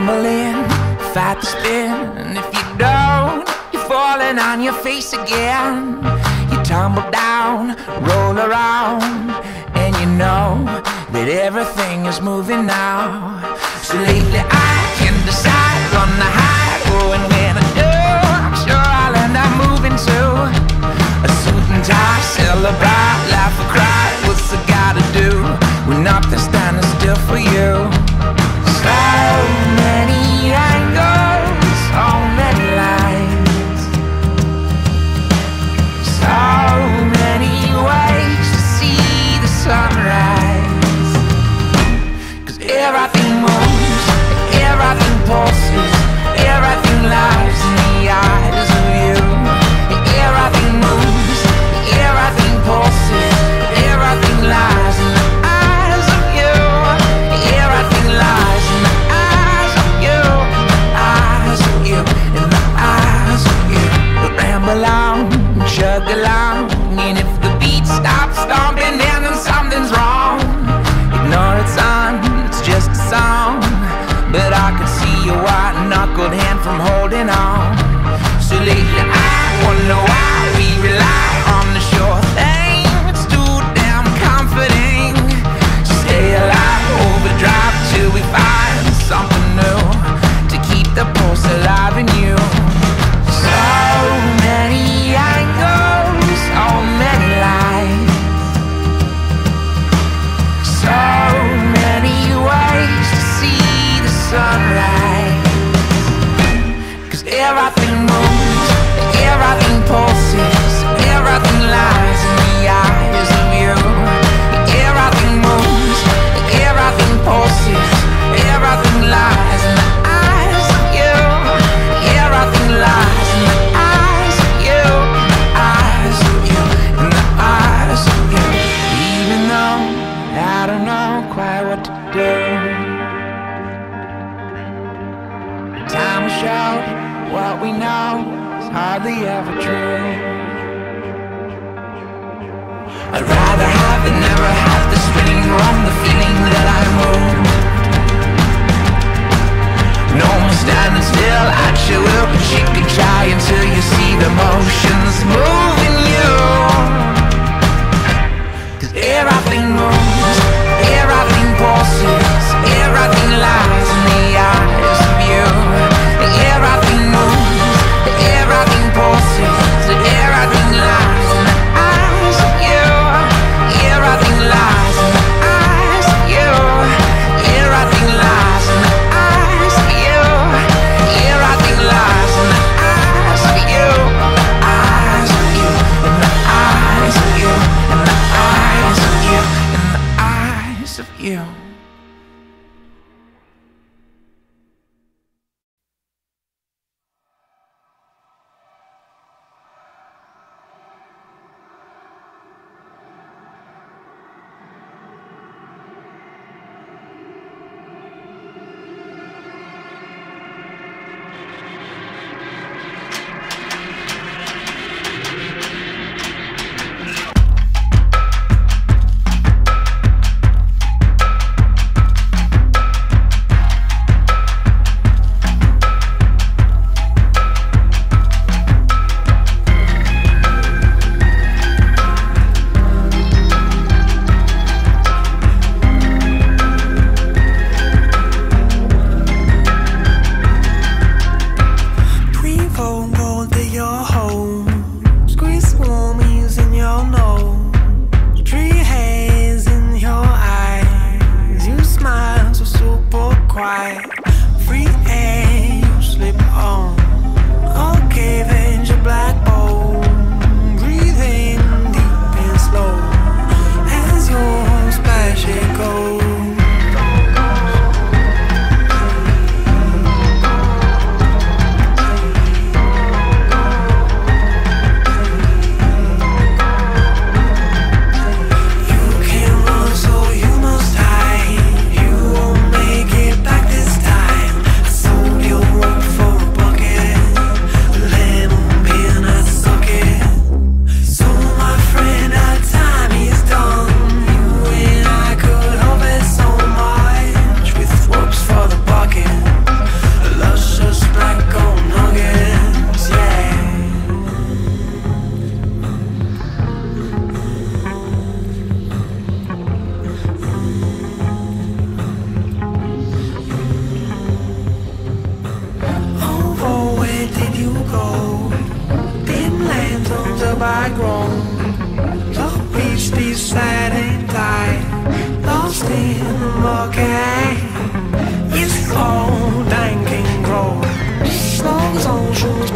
tumbling, fight the spin. And if you don't, you're falling on your face again. You tumble down, roll around, and you know that everything is moving now. So lately I can decide on the high, oh, and when I do, I'm sure I'll end up moving to a suit and tie, celebrate, laugh or cry. What's it gotta do? We're not the standing still for you. Slow.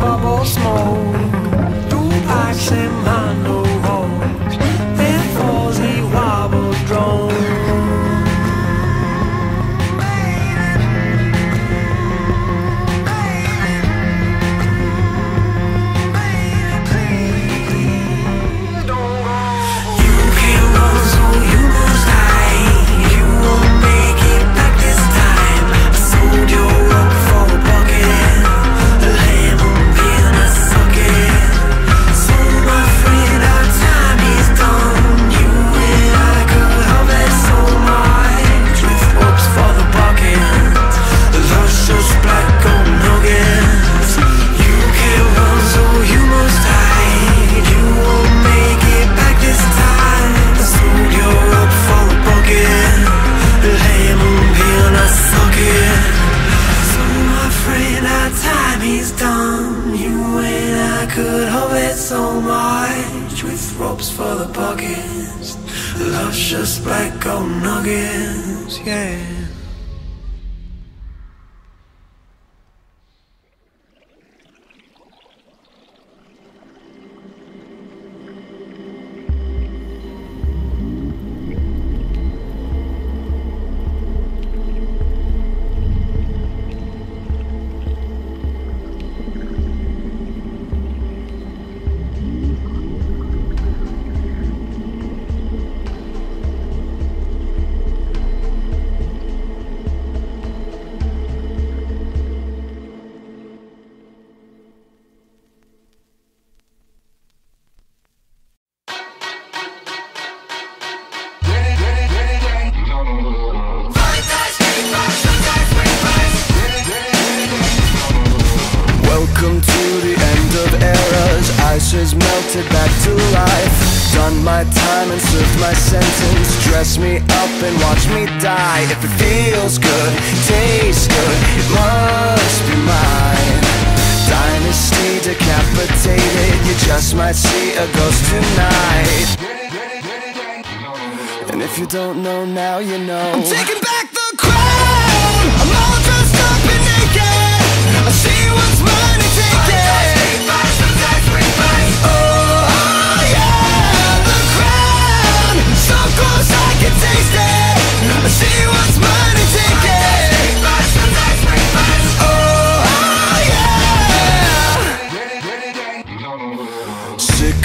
Bubble smoke through pipes and mouth. with ropes for the pockets. luscious black gold nuggets, yeah. taking back the crown. I'm all dressed up and naked. I see what's mine and take it. Oh yeah, the crown. So close I can taste it. I see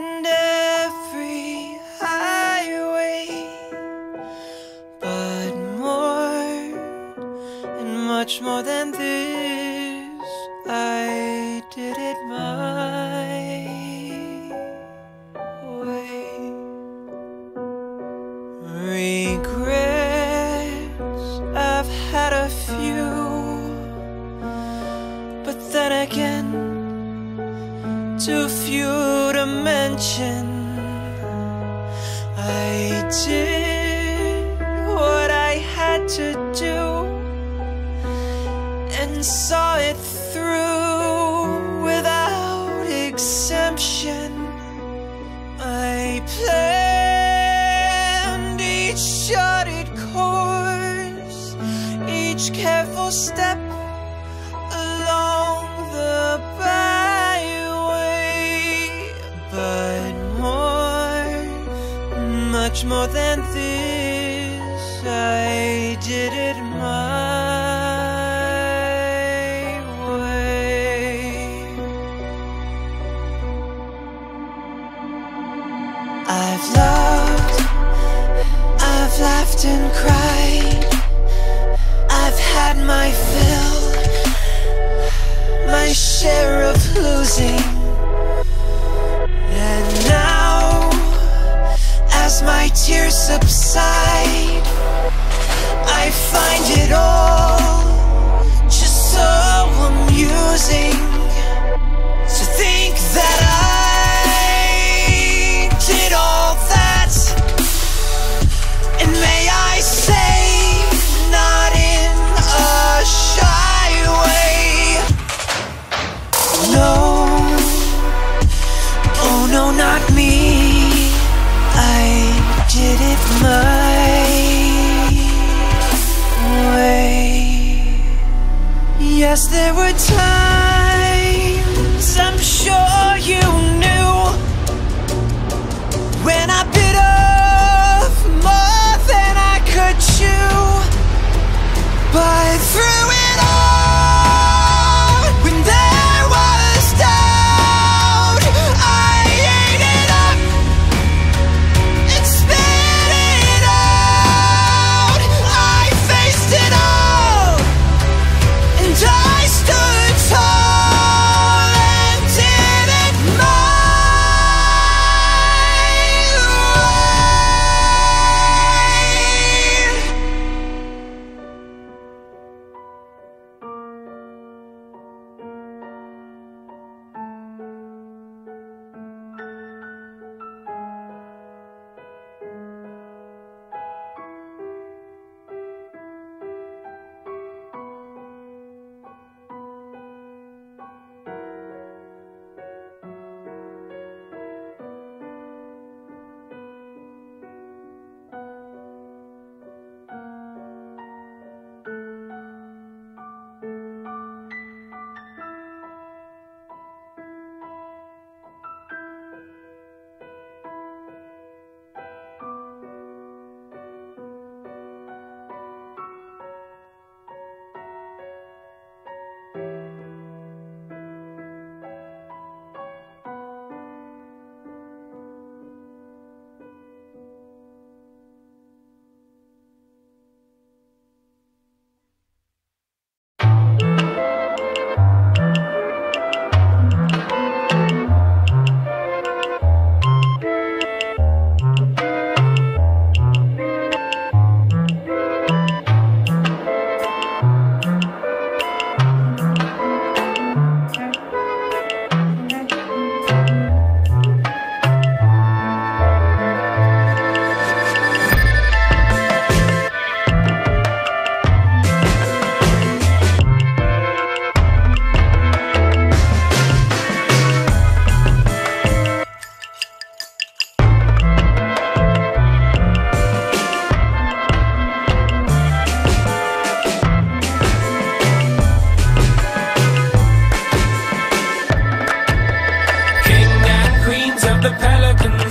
and every highway, but more and much more than this. exemption. I planned each shuttered course Each careful step along the byway But more, much more than this I did it my way. Yes, there were times.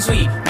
sweet.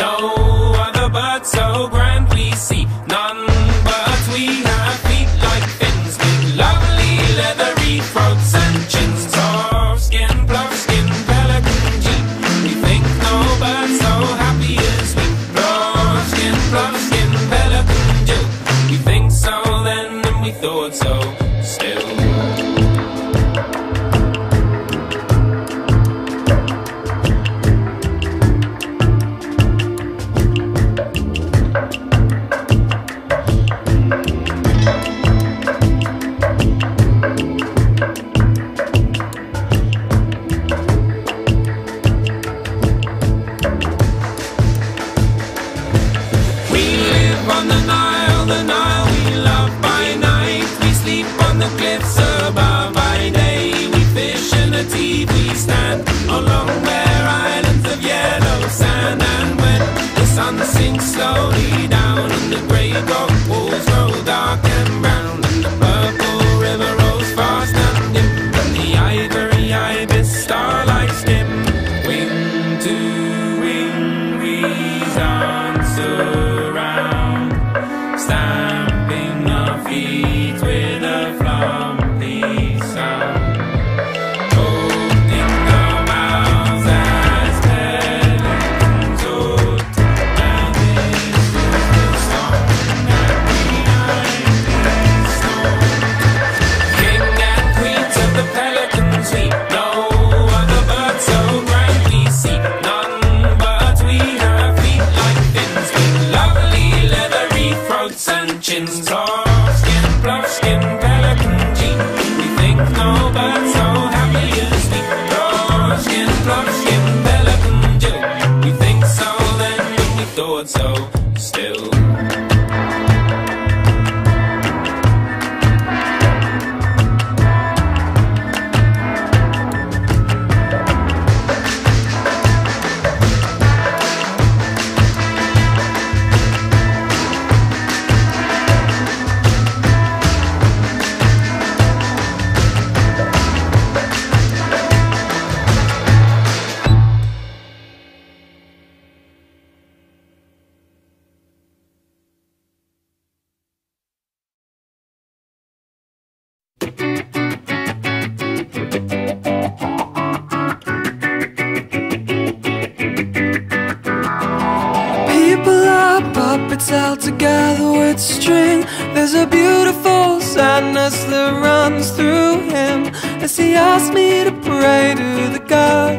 together with string. There's a beautiful sadness that runs through him As he asks me to pray to the God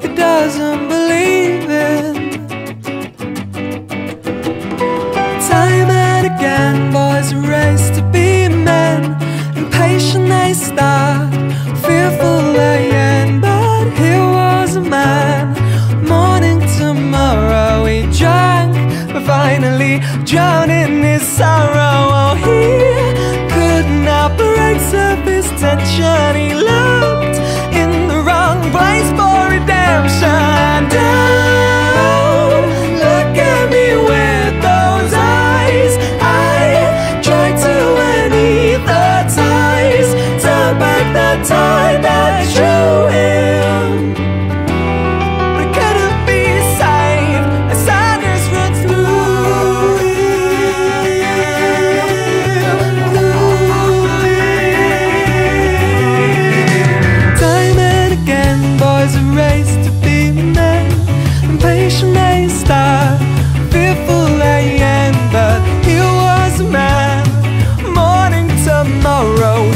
who doesn't tomorrow